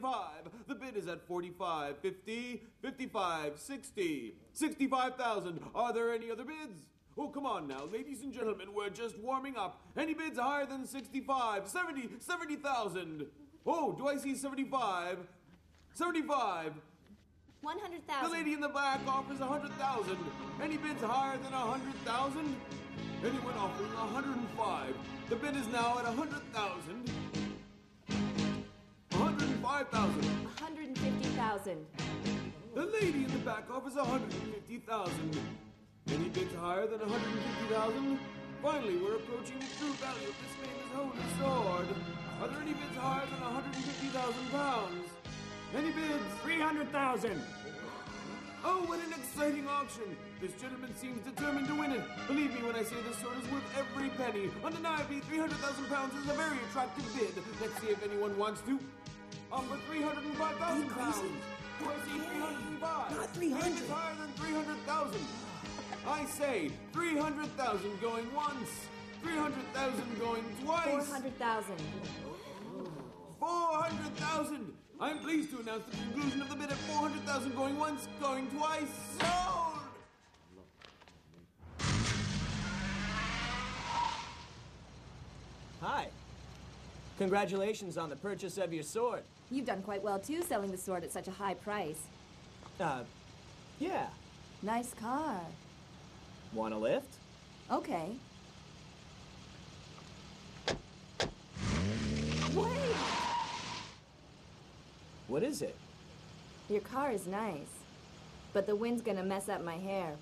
45. The bid is at 45, 50, 55, 60, 65,000. Are there any other bids? Oh, come on now, ladies and gentlemen, we're just warming up. Any bids higher than 65, 70, 70,000? Oh, do I see 75? 75. 100,000. The lady in the back offers 100,000. Any bids higher than 100,000? Anyone offering 105? The bid is now at 100,000. 105,000. 150,000. The lady in the back offers 150,000. Any bids higher than 150,000? Finally, we're approaching the true value of this famous holy sword. Are there any bids higher than 150,000 pounds? Any bids? 300,000! Oh, what an exciting auction! This gentleman seems determined to win it. Believe me when I say this sword is worth every penny. Undeniably, 300,000 pounds is a very attractive bid. Let's see if anyone wants to. Offer 305,000 pounds. Do I see 305? Not 300. Bids higher than 300,000. I say 300,000 going once. 300,000 going twice. 400,000. 400,000! I'm pleased to announce the conclusion of the bid at 400,000 going once, going twice, sold! Hi. Congratulations on the purchase of your sword. You've done quite well too, selling the sword at such a high price. Uh, yeah. Nice car. Want a lift? Okay. Wait! What is it? Your car is nice, but the wind's gonna mess up my hair.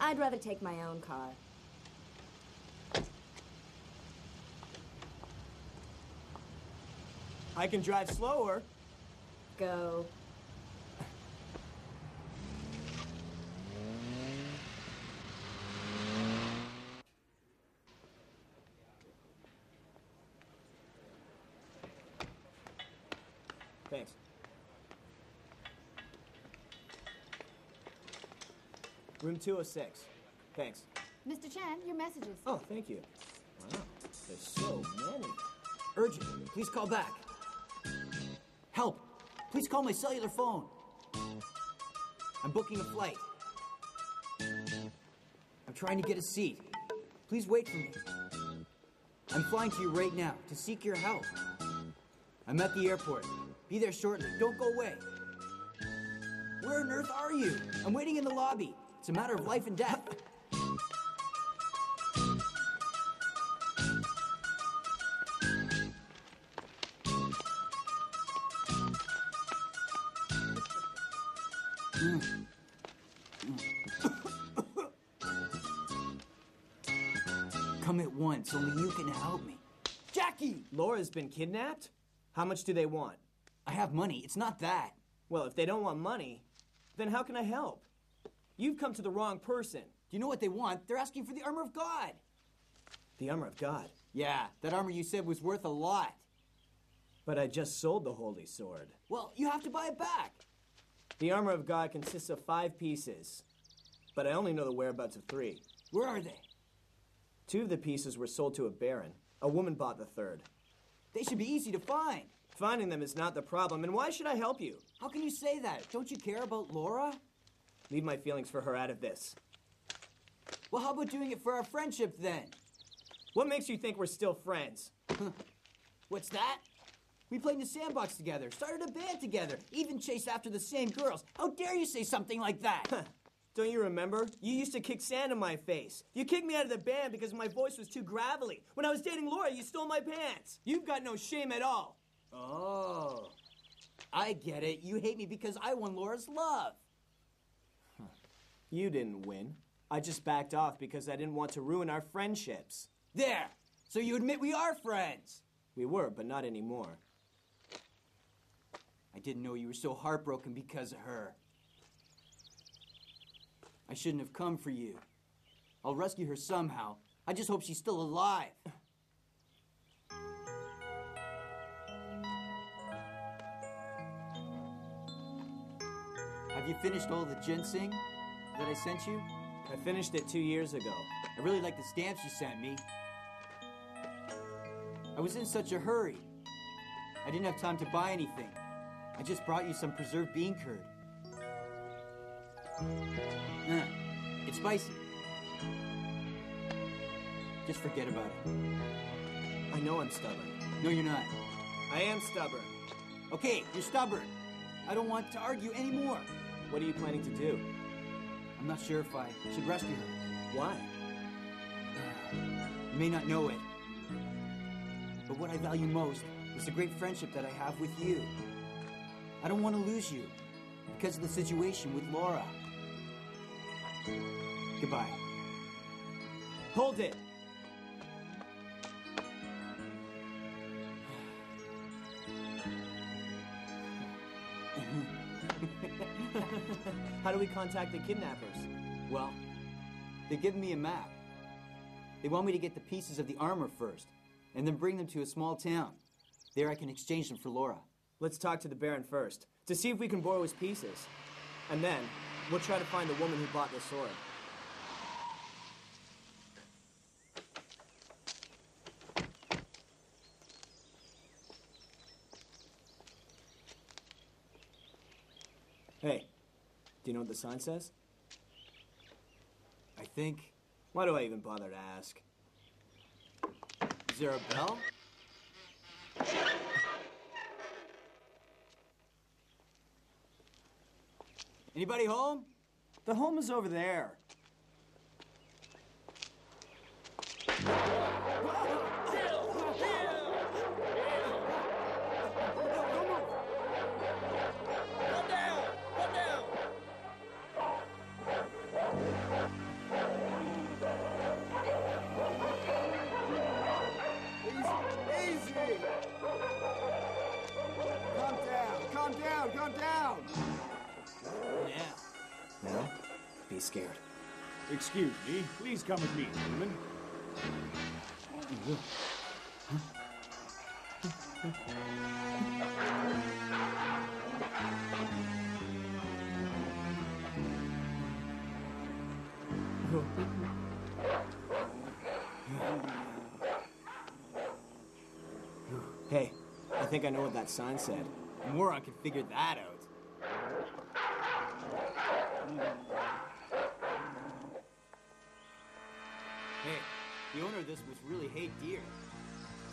I'd rather take my own car. I can drive slower. Go. Thanks. Room 206. Thanks. Mr. Chan, your messages. Oh, thank you. Wow, there's so many. Urgent. Please call back. Help. Please call my cellular phone. I'm booking a flight. I'm trying to get a seat. Please wait for me. I'm flying to you right now to seek your help. I'm at the airport. Be there shortly. Don't go away. Where on earth are you? I'm waiting in the lobby. It's a matter of life and death. Come at once. Only you can help me. Jackie! Laura's been kidnapped? How much do they want? I have money. It's not that. Well, if they don't want money, then how can I help? You've come to the wrong person. Do you know what they want? They're asking for the armor of God. The armor of God. Yeah, that armor you said was worth a lot. But I just sold the holy sword. Well, you have to buy it back. The armor of God consists of five pieces, but I only know the whereabouts of three. Where are they? Two of the pieces were sold to a baron. A woman bought the third. They should be easy to find. Finding them is not the problem, and why should I help you? How can you say that? Don't you care about Laura? Leave my feelings for her out of this. Well, how about doing it for our friendship then? What makes you think we're still friends? What's that? We played in the sandbox together, started a band together, even chased after the same girls. How dare you say something like that? Don't you remember? You used to kick sand in my face. You kicked me out of the band because my voice was too gravelly. When I was dating Laura, you stole my pants. You've got no shame at all. oh, I get it. You hate me because I won Laura's love. You didn't win. I just backed off because I didn't want to ruin our friendships. There. So you admit we are friends. We were, but not anymore. I didn't know you were so heartbroken because of her. I shouldn't have come for you. I'll rescue her somehow. I just hope she's still alive. Have you finished all the ginseng that I sent you? I finished it two years ago. I really like the stamps you sent me. I was in such a hurry. I didn't have time to buy anything. I just brought you some preserved bean curd. Uh, it's spicy. Just forget about it. I know I'm stubborn. No, you're not. I am stubborn. Okay, you're stubborn. I don't want to argue anymore. What are you planning to do? I'm not sure if I should rescue her. Why? You may not know it, but what I value most is the great friendship that I have with you. I don't want to lose you because of the situation with Laura. Goodbye. Hold it! How do we contact the kidnappers? Well, they've given me a map. They want me to get the pieces of the armor first, and then bring them to a small town. There I can exchange them for Laura. Let's talk to the Baron first, to see if we can borrow his pieces. And then, we'll try to find the woman who bought the sword. Hey, do you know what the sign says? I think. Why do I even bother to ask? Is there a bell? Anybody home? The home is over there. Be scared. Excuse me. Please come with me, gentlemen. Hey, I think I know what that sign said. Moron can figure that out. The owner of this must really hate deer.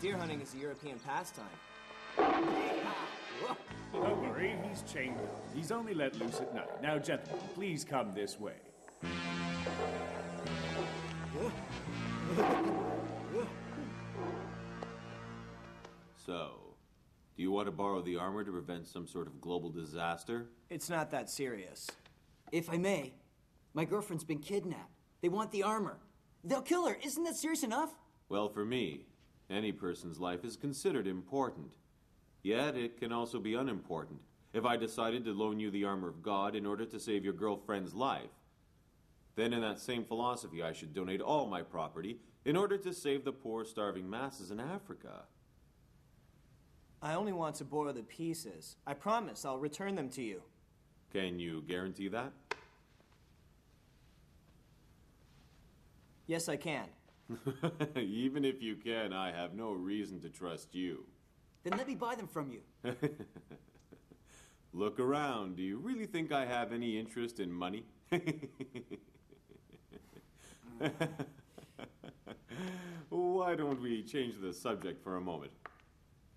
Deer hunting is a European pastime. Don't worry, he's chained up. He's only let loose at night. Now, gentlemen, please come this way. So, do you want to borrow the armor to prevent some sort of global disaster? It's not that serious. If I may, my girlfriend's been kidnapped. They want the armor. They'll kill her. Isn't that serious enough? Well, for me, any person's life is considered important. Yet it can also be unimportant. If I decided to loan you the armor of God in order to save your girlfriend's life, then in that same philosophy, I should donate all my property in order to save the poor, starving masses in Africa. I only want to borrow the pieces. I promise I'll return them to you. Can you guarantee that? Yes, I can. Even if you can, I have no reason to trust you. Then let me buy them from you. Look around. Do you really think I have any interest in money? Why don't we change the subject for a moment?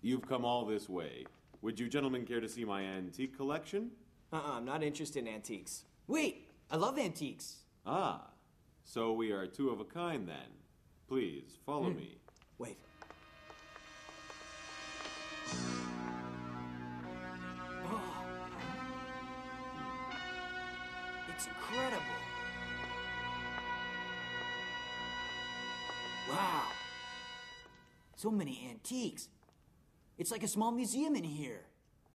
You've come all this way. Would you gentlemen care to see my antique collection? Uh-uh, I'm not interested in antiques. Wait, I love antiques. Ah, so we are two of a kind then. Please, follow hmm. me. Wait. Oh. It's incredible. Wow. So many antiques. It's like a small museum in here.